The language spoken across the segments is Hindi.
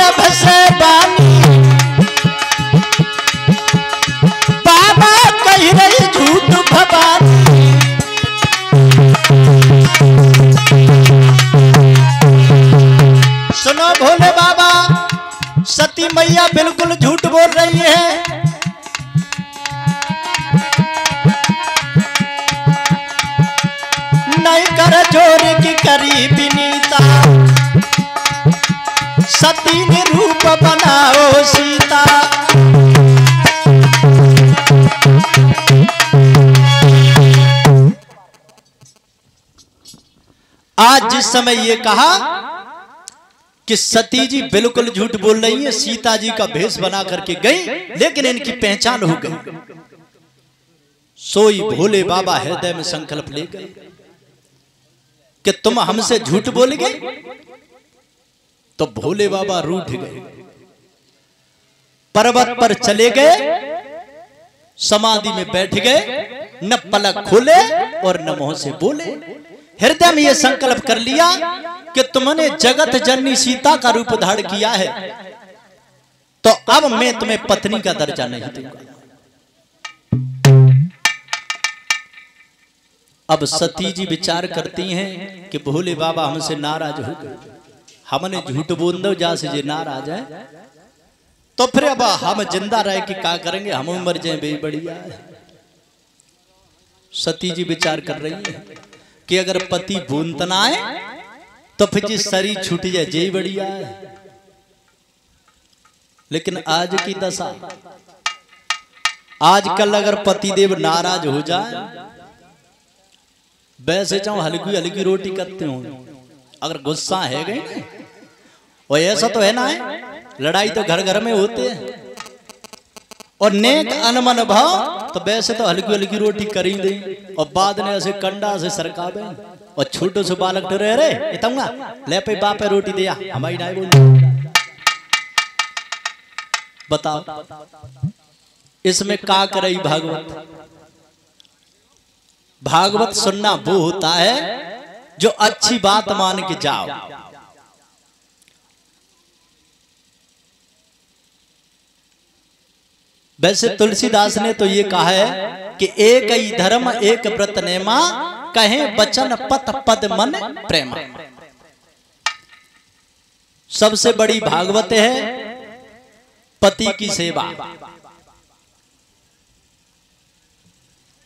नभ से बानी। बाबा कह रही झूठ भवानी सुनो भोले बाबा, सती मैया बिल्कुल झूठ बोल रही है। नहीं कर ज़ोर की करी रूप बनाओ सीता। आज जिस समय ये कहा कि सती जी बिल्कुल झूठ बोल रही है, सीता जी का भेष बना करके गई, लेकिन इनकी पहचान हो गई। सोई भोले बाबा हृदय में संकल्प ले गए कि तुम हमसे झूठ बोल गए? तो भोले बाबा रूठ गए। पर्वत पर चले गए। समाधि में बैठ गए। न पलक खोले और न मुँह से बोले। हृदय में यह संकल्प कर लिया कि तुमने जगत जननी सीता का रूप धारण किया है। तो अब मैं तुम्हें पत्नी का दर्जा नहीं दूँगा। अब सती जी विचार करती हैं कि भोले बाबा हमसे नाराज़ हो गए। हमने झूठ बोल दो जा से जे है। तो फिर अब हम ज़िंदा रह के क्या करेंगे? हम मर जाए बे बढ़िया सती जी विचार कर रही है कि अगर पति बूंदना है तो फिर जी शरीर छूट जाए जे बढ़िया है लेकिन आज की दशा आजकल अगर पतिदेव नाराज़ हो जाए वैसे चाहो हल्की हल्की रोटी करते हो। अगर गुस्सा है गई गए और ऐसा तो है ना है? लड़ाई तो घर घर में होते हैं। और नेक अनमन भाव तो वैसे तो हल्की हल्की रोटी करी दे और बाद में ऐसे कंडा से सरकावे और छोटो से बालक तो रह रहे इतना ले पे बापे रोटी दिया। हमारी नाई बोल। बताओ इसमें का करई भागवत। भागवत। सुनना वो होता है जो अच्छी बात मान के जाओ। वैसे तुलसीदास ने तो ये कहा है कि एक ही धर्म एक व्रत नेमा कहे बचन पत पद मन प्रेम। सबसे बड़ी भागवत है पति की सेवा।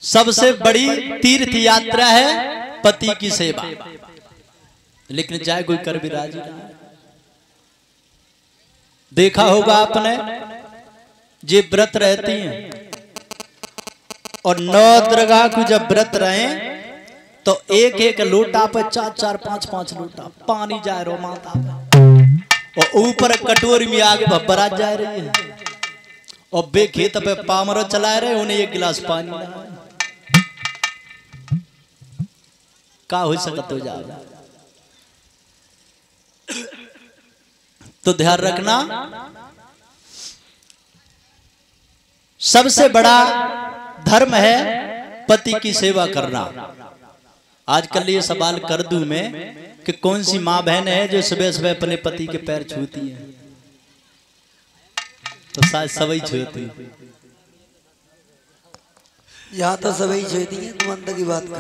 सबसे बड़ी तीर्थ यात्रा है पति की सेवा। लेकिन चाहे कोई कर भी राज़ी देखा होगा आपने जे व्रत रहती हैं। और नौ दरगाह को जब व्रत रहे तो एक एक लोटा पे चार चार, पाँच पाँच लोटा पानी जाए रो माता और ऊपर कटोरी में आग भब्बरा जा रही है। और बे खेत पे पामरो चला रहे, उन्हें एक गिलास पानी का हो सकत हो जाए। तो ध्यान रखना सबसे बड़ा धर्म है पति की सेवा करना। आजकल ये सवाल कर दू मैं कि कौन सी माँ बहन है जो सुबह सुबह अपने पति के पैर छूती है? तो शायद सभी छूती यहाँ तो सभी छेती है तुम अंदर की बात कर।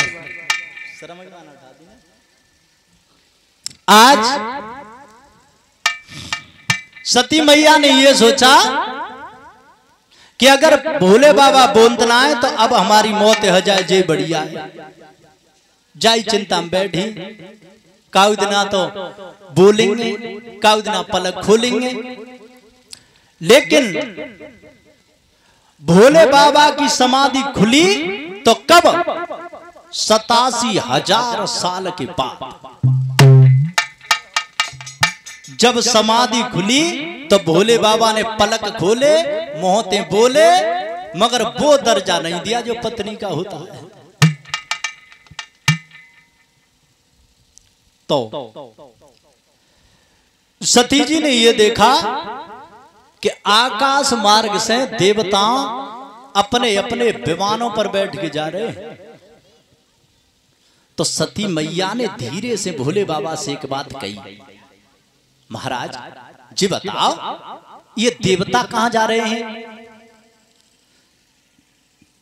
आज सती मैया ने ये सोचा कि अगर भोले बाबा बोलतना है तो अब हमारी मौत हो जाए जे बढ़िया है जाई चिंता में बैठी। काउ दिना तो बोलेंगे काउ दिना पलक खोलेंगे। लेकिन भोले बाबा की समाधि खुली तो कब? सतासी हज़ार साल के बाद। जब समाधि खुली तो भोले बाबा ने पलक खोले मोहते बोले, मगर वो दर्जा नहीं दिया जो पत्नी का होता है। तो सती जी ने यह देखा कि आकाश मार्ग से देवता अपने अपने विमानों पर बैठ के जा रहे हैं। तो सती मैया ने धीरे से भोले बाबा से एक बात कही, महाराज, जी बताओ ये देवता कहाँ जा रहे हैं?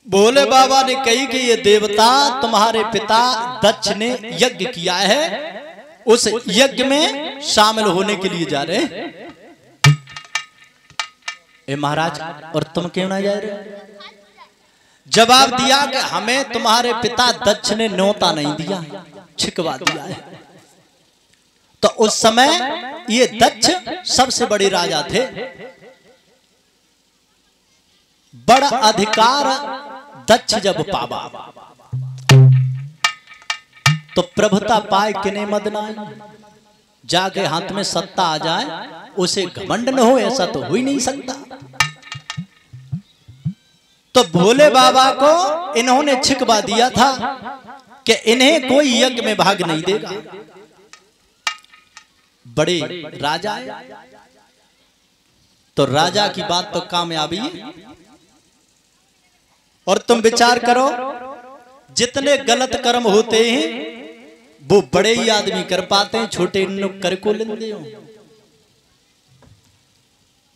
बोले बाबा ने कही कि ये देवता तुम्हारे पिता दक्ष ने यज्ञ किया है उस यज्ञ में शामिल होने के लिए जा रहे हैं। ए महाराज और तुम क्यों ना जा रहे जवाब दिया कि हमें तुम्हारे पिता दक्ष ने न्योता नहीं दिया। छिकवा दिया है। तो उस समय ये दक्ष सबसे बड़े राजा थे। बड़ा अधिकार दक्ष जब पावा। तो प्रभुता पाए किने मदनाई जाके हाथ में सत्ता आ जाए उसे घमंड न हो ऐसा तो हो ही नहीं सकता। तो भोले बाबा को इन्होंने छिकवा दिया था कि इन्हें कोई यज्ञ में भाग नहीं देगा। बड़े राजा है। तो राजा की बात तो कामयाबी है। और तुम विचार करो जितने गलत कर्म होते हैं वो बड़े ही आदमी कर पाते हैं छोटे कर को लेंदे हो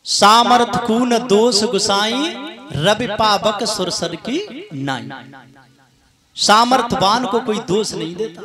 सामर्थ कून दोष गुसाई रवि पावक सुरसर की नाई। सामर्थवान को कोई दोष नहीं देता।